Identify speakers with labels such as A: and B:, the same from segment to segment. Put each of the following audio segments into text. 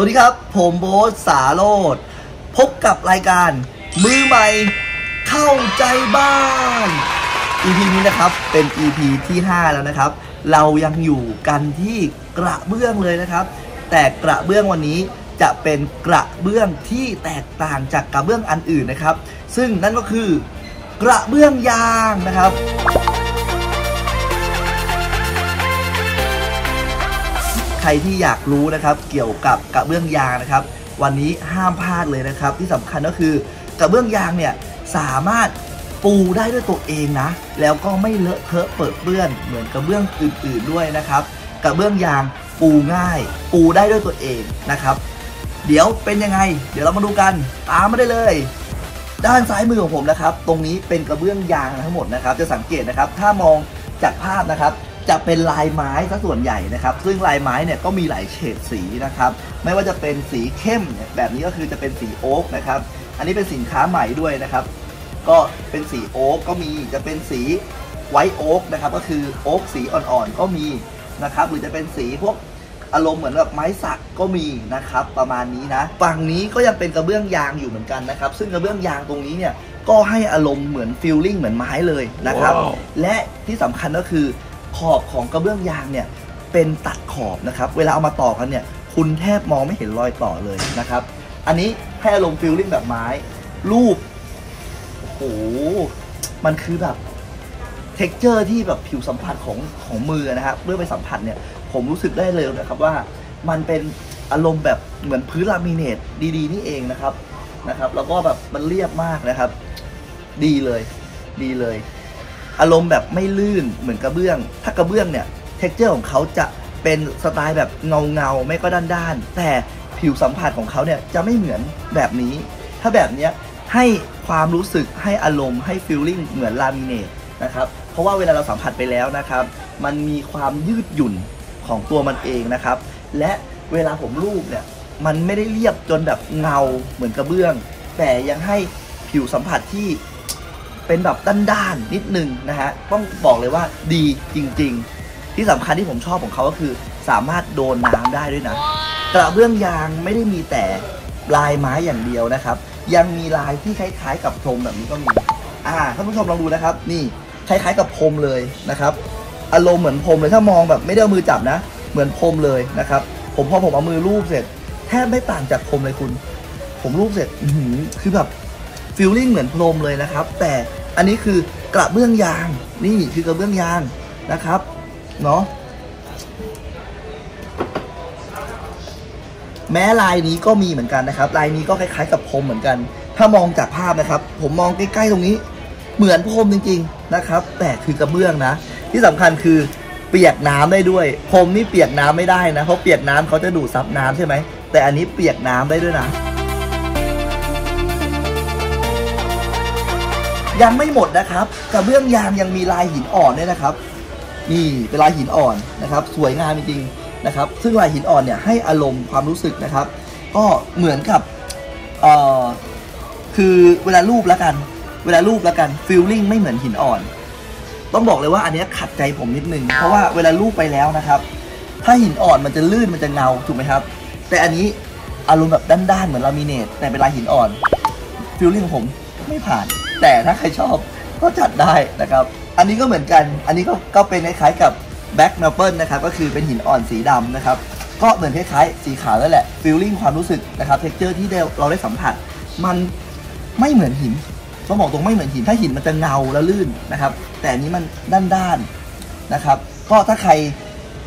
A: วัสดีครับ ผมโบ๊ทสาโรดพบกับรายการ มือใหม่เข้าใจบ้าน EP นี้นะครับเป็น EP ที่ 5 แล้วนะครับ เรายังอยู่กันที่กระเบื้องเลยนะครับ แต่กระเบื้องวันนี้จะเป็นกระเบื้องที่แตกต่างจากกระเบื้องอันอื่นนะครับ ซึ่งนั่นก็คือกระเบื้องยางนะครับ รที่อยากรู้นะครับ เกี่ยวกับกระเบื้องยางนะครับ วันนี้ห้ามพลาดเลยนะครับ ที่สำคัญก็คือกระเบื้องยางเนี่ยสามารถปูได้ด้วยตัวเองนะ แล้วก็ไม่เลอะเทอะเปิดเปื้อนเหมือนกระเบื้องอื่น ๆด้วยนะครับกระเบื้องยางปูง่าย ปูได้ด้วยตัวเองนะครับ เดี๋ยวเป็นยังไง เดี๋ยวเรามาดูกันตามมาได้เลย ด้านซ้ายมือของผมนะครับ ตรงนี้เป็นกระเบื้องยางทั้งหมดนะครับ จะสังเกตนะครับ ถ้ามองจากภาพนะครับ จะเป็นลายไม้ซะส่วนใหญ่นะครับ ซึ่งลายไม้เนี่ยก็มีหลายเฉดสีนะครับ ไม่ว่าจะเป็นสีเข้มเนี่ยแบบนี้ก็คือจะเป็นสีโอ๊กนะครับ อันนี้เป็นสินค้าใหม่ด้วยนะครับ ก็เป็นสีโอ๊กก็มีจะเป็นสีไวท์โอ๊กนะครับ ก็คือโอ๊กสีอ่อนๆก็มีนะครับ หรือจะเป็นสีพวกอารมณ์เหมือนแบบไม้สักก็มีนะครับ ประมาณนี้นะฝั่งนี้ก็ยังเป็นกระเบื้องยางอยู่เหมือนกันนะครับ ซึ่งกระเบื้องยางตรงนี้เนี่ยก็ให้อารมณ์เหมือน feeling เหมือนไม้เลยนะครับ
B: ว้าว
A: และที่สำคัญก็คือ ขอบของกระเบื้องยางเนี่ยเป็นตัดขอบนะครับเวลาเอามาต่อกันเนี่ยคุณแทบมองไม่เห็นรอยต่อเลยนะครับ อันนี้ให้อารมณ์ feeling แบบไม้ ลูบโอ้โหมันคือแบบ texture ที่แบบผิวสัมผัสของของมือนะครับเมื่อไปสัมผัสเนี่ยผมรู้สึกได้เลยนะครับว่ามันเป็นอารมณ์แบบเหมือนพื้นลามิเนตดีๆ นี่เองนะครับนะครับ แล้วก็แบบมันเรียบมากนะครับ ดีเลย ดีเลย อารมณ์แบบไม่ลื่นเหมือนกระเบื้อง ถ้ากระเบื้องเนี่ย texture ของเขาจะเป็นสไตล์แบบเงาเงาไม่ก็ด้านๆแต่ผิวสัมผัสของเขาเนี่ยจะไม่เหมือนแบบนี้ ถ้าแบบเนี้ยให้ความรู้สึกให้อารมณ์ให้ feeling เหมือนลามิเนตนะครับเพราะว่าเวลาเราสัมผัสไปแล้วนะครับ มันมีความยืดหยุ่นของตัวมันเองนะครับ และเวลาผมรูปเนี่ยมันไม่ได้เรียบจนแบบเงาเหมือนกระเบื้อง แต่ยังให้ผิวสัมผัสที่ เป็นแบบด้านๆนิดนึงนะฮะต้องบอกเลยว่าดีจริง ๆ ที่สำคัญที่ผมชอบของเขาก็คือ สามารถโดนน้ำได้ด้วยนะกระเบื้องยางไม่ได้มีแต่ลายไม้อย่างเดียวนะครับ ยังมีลายที่คล้ายๆ กับพรมแบบนี้ก็มีอ่าท่านผู้ชมลองดูนะครับ นี่คล้ายๆกับพรมเลยนะครับ อารมณ์เหมือนพรมเลยถ้ามองแบบไม่ได้เอามือจับนะ เหมือนพรมเลยนะครับ ผมพอผมเอามือรูปเสร็จแทบไม่ต่างจากพรมเลยคุณ ผมรูปเสร็จอื้อหือคือแบบฟีลลิ่งเหมือนพรมเลยนะครับ แต่ อันนี้คือกระเบื้องยาง นี่คือกระเบื้องยางนะครับ เนาะแม้ลายนี้ก็มีเหมือนกันนะครับ ลายนี้ก็คล้าย ๆ กับพรมเหมือนกัน ถ้ามองจากภาพนะครับ ผมมองใกล้ๆตรงนี้ เหมือนพรมจริง ๆนะครับ แต่คือกระเบื้องนะ ที่สำคัญคือเปียกน้ำได้ด้วยพรมนี่เปียกน้ำไม่ได้นะ เพราะเปียกน้ำเขาจะดูดซับน้ำใช่ไหม แต่อันนี้เปียกน้ำได้ด้วยนะ ยังไม่หมดนะครับกระเบื้องยางยังมีลายหินอ่อนด้วยนะครับ นี่เป็นลายหินอ่อนนะครับ สวยงามจริงๆนะครับ ซึ่งลายหินอ่อนเนี่ยให้อารมณ์ความรู้สึกนะครับ ก็เหมือนกับเอ่อคือเวลาลูบแล้วกัน เวลาลูบแล้วกัน feeling ไม่เหมือนหินอ่อน ต้องบอกเลยว่าอันนี้ขัดใจผมนิดนึงเพราะว่าเวลาลูบไปแล้วนะครับ ถ้าหินอ่อนมันจะลื่นมันจะเงาถูกไหมครับ แต่อันนี้อารมณ์แบบด้านๆเหมือนลามิเนตแต่เป็นลายหินอ่อน feeling ของผมไม่ผ่าน แต่ถ้าใครชอบก็จัดได้นะครับ อันนี้ก็เหมือนกัน อันนี้ก็ก็เป็นคล้ายๆกับแบ็ก m ม p เปิลนะครับ ก็คือเป็นหินอ่อนสีดำนะครับ ก็เหมือนคล้ายๆสีขาวนั่นแหละ feeling ความรู้สึกนะครับ texture ที่เราได้สัมผัส มันไม่เหมือนหินต้องบอกตรงไม่เหมือนหิน ถ้าหินมันจะเงาแล้วลื่นนะครับ แต่นี้มันด้านๆนะครับ ก็ถ้าใคร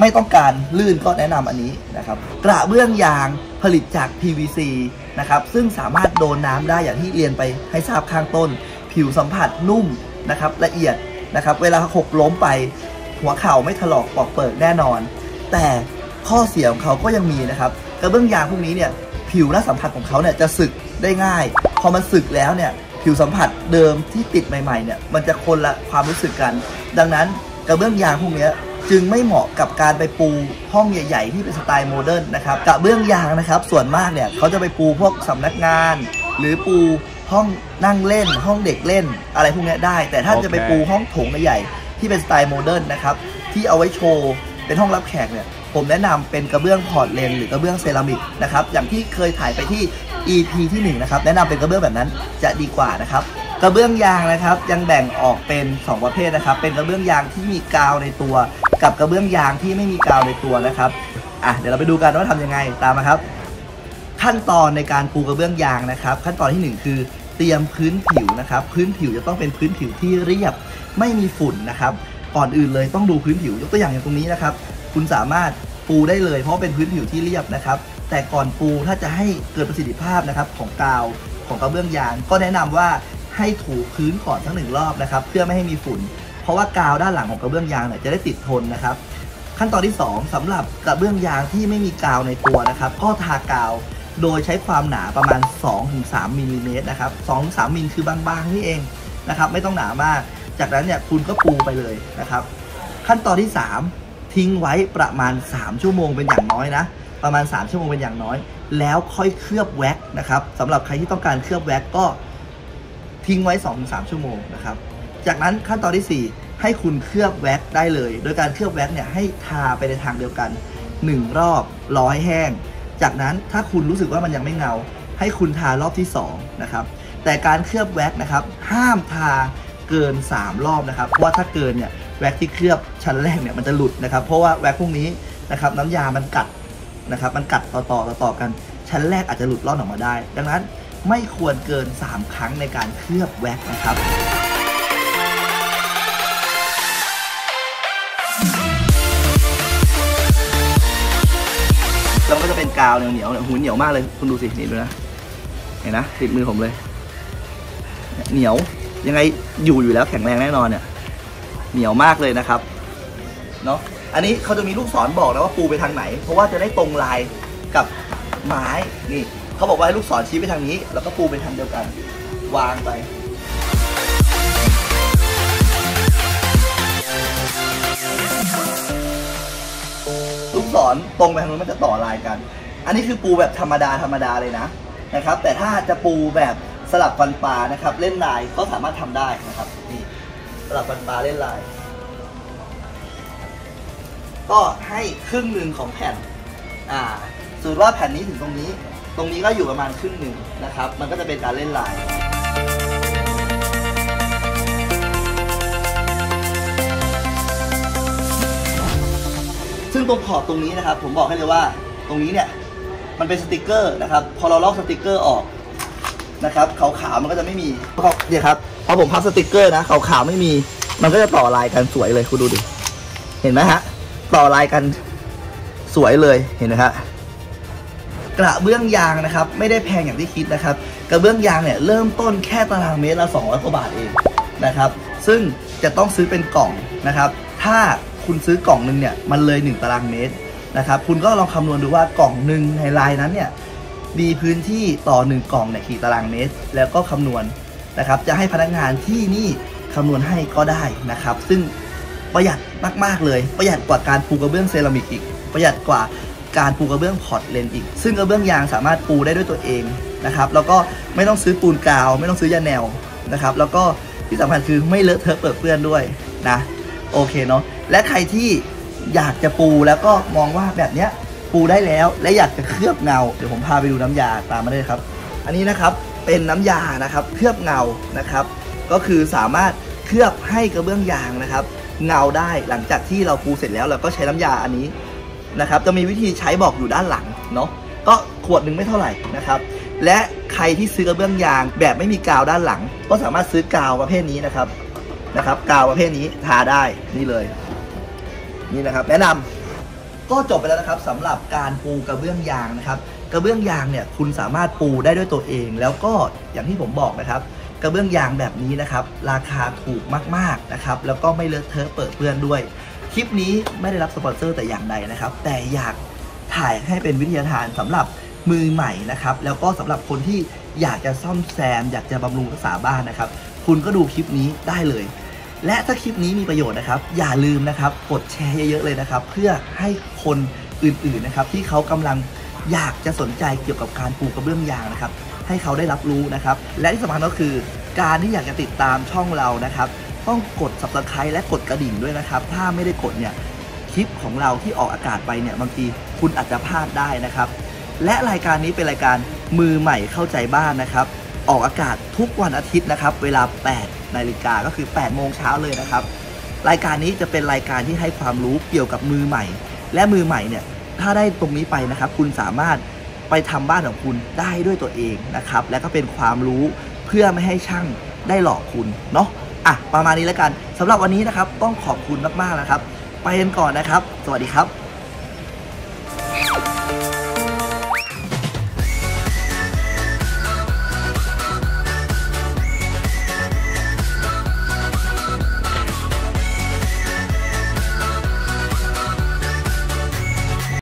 A: ไม่ต้องการลื่นก็แนะนำอันนี้นะครับ กระเบื้องยางผลิตจาก PVC นะครับ ซึ่งสามารถโดนน้ำได้อย่างที่เรียนไปให้ทราบข้างต้น ผิวสัมผัสนุ่มนะครับละเอียดนะครับเวลาหกล้มไป หัวเข่าไม่ถลอกปอกเปิดแน่นอน แต่ข้อเสียของเขาก็ยังมีนะครับกระเบื้องยางพวกนี้เนี่ยผิวและสัมผัสของเขาเนี่ยจะสึกได้ง่าย พอมันสึกแล้วเนี่ยผิวสัมผัสเดิมที่ติดใหม่ๆเนี่ยมันจะคนละความรู้สึกกัน ดังนั้นกระเบื้องยางพวกนี้จึงไม่เหมาะกับการไปปูห้องใหญ่ๆ ที่เป็นสไตล์โมเดิร์นนะครับกระเบื้องยางนะครับ ส่วนมากเนี่ยเขาจะไปปูพวกสำนักงาน หรือปู ห้องนั่งเล่น ห้องเด็กเล่น อะไรพวกเนี้ยได้ แต่ถ้าจะไปปูห้องโถงใหญ่ๆที่เป็นสไตล์ modern นะครับที่เอาไว้โชว์เป็นห้องรับแขกเนี่ยผมแนะนำเป็นกระเบื้อง porcelain หรือกระเบื้องเซรามิกนะครับอย่างที่เคยถ่ายไปที่ EP ที่1นะครับแนะนำเป็นกระเบื้องแบบนั้นจะดีกว่านะครับกระเบื้องยางนะครับยังแบ่งออกเป็น 2 ประเภทนะครับ เป็นกระเบื้องยางที่มีกาวในตัว กับกระเบื้องยางที่ไม่มีกาวในตัวนะครับอะเดี๋ยวเราไปดูกันว่าทำยังไงตามมาครับ ขั้นตอนในการปูกระเบื้องยางนะครับ ขั้นตอนทีหนึ่1 คือ เตรียมพื้นผิวนะครับ พื้นผิวจะต้องเป็นพื้นผิวที่เรียบไม่มีฝุ่นนะครับ ก่อนอื่นเลยต้องดูพื้นผิวยกตัวอย่างอย่างตรงนี้นะครับ คุณสามารถปูได้เลย เพราะเป็นพื้นผิวที่เรียบนะครับ แต่ก่อนปูถ้าจะให้เกิดประสิทธิภาพนะครับของกาวของกระเบื้องยาง ก็แนะนำว่าให้ถูพื้นก่อนสักหนึ่งรอบนะครับ เพื่อไม่ให้มีฝุ่น เพราะว่ากาวด้านหลังของกระเบื้องยางเนี่ยจะได้ติดทนนะครับ ขั้นตอนที่ 2สำหรับกระเบื้องยางที่ไม่มีกาวในตัวนะครับ ก็ทากาว โดยใช้ความหนาประมาณ 2-3มิลลิเมตรนะครับ2-3มิลคือบางๆนี่เองนะครับ ไม่ต้องหนามาก จากนั้นเนี่ยคุณก็ปูไปเลยนะครับ ขั้นตอนที่ 3 ทิ้งไว้ประมาณ 3 ชั่วโมงเป็นอย่างน้อยนะ ประมาณ 3 ชั่วโมงเป็นอย่างน้อย แล้วค่อยเคลือบแว็กนะครับสำหรับใครที่ต้องการเคลือบแว็กก็ทิ้งไว้ 2-3 ชั่วโมงนะครับ จากนั้นขั้นตอนที่ 4 ให้คุณเคลือบแว็กได้เลย โดยการเคลือบแว็กเนี่ยให้ทาไปในทางเดียวกัน 1 รอบรอให้แห้ง จากนั้นถ้าคุณรู้สึกว่ามันยังไม่เงา ให้คุณทารอบที่2นะครับแต่การเคลือบแว็กนะครับห้ามทาเกิน 3 รอบนะครับเพราะว่าถ้าเกินเนี่ยแว็กที่เคลือบชั้นแรกเนี่ยมันจะหลุดนะครับเพราะว่าแว็กพวกนี้นะครับน้ำยามันกัดนะครับมันกัดต่อต่อต่อต่อกัน ชั้นแรกอาจจะหลุดล่อนออกมาได้ ดังนั้นไม่ควรเกิน 3 ครั้งในการเคลือบแว็กนะครับ แล้วก็จะเป็นกาวเหนียวๆเนี่ยหูเหนียวมากเลยคุณดูสินี่ดูนะเห็นนะติดมือผมเลย เหนียวยังไงอยู่อยู่แล้วแข็งแรงแน่นอนเนี่ยเหนียวมากเลยนะครับเนาะอันนี้เขาจะมีลูกศรบอกนะว่าปูไปทางไหน เพราะว่าจะได้ตรงลายกับไม้นี่เขาบอกว่าให้ลูกศรชี้ไปทางนี้ แล้วก็ปูไปทางเดียวกัน วางไป ลูกศรตรงไปทางนู้นมันจะต่อลายกัน อันนี้คือปูแบบธรรมดาธรรมดาเลยนะนะครับ แต่ถ้าจะปูแบบสลับฟันปลานะครับ เล่นลายก็สามารถทำได้นะครับนี่สลับฟันปลาเล่นลาย ก็ให้ครึ่งหนึ่งของแผ่น อ่าสมมติว่าแผ่นนี้ถึงตรงนี้ ตรงนี้ก็อยู่ประมาณครึ่งหนึ่งนะครับ มันก็จะเป็นการเล่นลาย ซึ่งตรงขอบตรงนี้นะครับ ผมบอกให้เลยว่าตรงนี้เนี่ยมันเป็นสติกเกอร์นะครับ พอเราลอกสติกเกอร์ออกนะครับขาวๆมันก็จะไม่มีเนี่ยครับพอผมพับสติกเกอร์นะขาวๆไม่มี มันก็จะต่อลายกันสวยเลยคุณดูดิเห็นไหมฮะต่อลายกันสวยเลยเห็นไหมฮะกระเบื้องยางนะครับ ไม่ได้แพงอย่างที่คิดนะครับ กระเบื้องยางเนี่ยเริ่มต้นแค่ตารางเมตรละ200กว่าบาทเองนะครับ ซึ่งจะต้องซื้อเป็นกล่องนะครับ ถ้า คุณซื้อกล่องหนึ่งเนี่ยมันเลย 1 ตารางเมตรนะครับคุณก็ลองคำนวณดูว่ากล่องหนึ่งในลายนั้นเนี่ยมีพื้นที่ต่อ 1 กล่องเนี่ยกี่ตารางเมตร แล้วก็คำนวณนะครับจะให้พนักงานที่นี่คำนวณให้ก็ได้นะครับ ซึ่งประหยัดมากๆเลย ประหยัดกว่าการปูกระเบื้องเซรามิกอีก ประหยัดกว่าการปูกระเบื้องพอร์ตเลนอีก ซึ่งกระเบื้องยางสามารถปูได้ด้วยตัวเองนะครับแล้วก็ไม่ต้องซื้อปูนกาว ไม่ต้องซื้อยาแนวนะครับแล้วก็ที่สำคัญคือไม่เลอะเทอะเปื้อนเปื้อนด้วยนะโอเคเนาะ และใครที่อยากจะปูแล้วก็มองว่าแบบเนี้ยปูได้แล้ว และอยากจะเคลือบเงาเดี๋ยวผมพาไปดูน้ำยาตามมาเลยครับ อันนี้นะครับเป็นน้ำยานะครับเคลือบเงานะครับ ก็คือสามารถเคลือบให้กระเบื้องยางนะครับ เงาได้หลังจากที่เราปูเสร็จแล้วเราก็ใช้น้ำยาอันนี้นะครับ จะมีวิธีใช้บอกอยู่ด้านหลังเนาะก็ขวดหนึ่งไม่เท่าไหร่นะครับ และใครที่ซื้อกระเบื้องยางแบบไม่มีกาวด้านหลัง ก็สามารถซื้อกาวประเภทนี้นะครับนะครับ กาวประเภทนี้ทาได้นี่เลย นี่นะครับ แนะนำก็จบไปแล้วนะครับสำหรับการปูกระเบื้องยางนะครับ กระเบื้องยางเนี่ยคุณสามารถปูได้ด้วยตัวเอง แล้วก็อย่างที่ผมบอกนะครับ กระเบื้องยางแบบนี้นะครับ ราคาถูกมากๆนะครับ แล้วก็ไม่เลอะเทอะเปิดเปื้อนด้วย คลิปนี้ไม่ได้รับสปอนเซอร์แต่อย่างใดนะครับ แต่อยากถ่ายให้เป็นวิทยาทานสำหรับมือใหม่นะครับ แล้วก็สำหรับคนที่อยากจะซ่อมแซม อยากจะบำรุงรักษาบ้านนะครับ คุณก็ดูคลิปนี้ได้เลย และถ้าคลิปนี้มีประโยชน์นะครับ อย่าลืมนะครับ กดแชร์เยอะๆเลยนะครับ เพื่อให้คนอื่นๆนะครับ ที่เขากำลังอยากจะสนใจเกี่ยวกับการปลูกกระเบื้องยางนะครับ ให้เขาได้รับรู้นะครับ และที่สำคัญก็คือการที่อยากจะติดตามช่องเรานะครับ ต้องกด subscribe และกดกระดิ่งด้วยนะครับ ถ้าไม่ได้กดเนี่ยคลิปของเราที่ออกอากาศไปเนี่ยบางทีคุณอาจจะพลาดได้นะครับ และรายการนี้เป็นรายการมือใหม่เข้าใจบ้านนะครับ ออกอากาศทุกวันอาทิตย์นะครับ เวลา 8 นาฬิกาก็คือ 8 โมงเช้าเลยนะครับ รายการนี้จะเป็นรายการที่ให้ความรู้เกี่ยวกับมือใหม่ และมือใหม่เนี่ย ถ้าได้ตรงนี้ไปนะครับ คุณสามารถไปทำบ้านของคุณได้ด้วยตัวเองนะครับ และก็เป็นความรู้เพื่อไม่ให้ช่างได้หลอกคุณเนาะ อะ ประมาณนี้แล้วกันสำหรับวันนี้นะครับ ต้องขอบคุณมากๆนะครับ ไปกันก่อนนะครับ สวัสดีครับ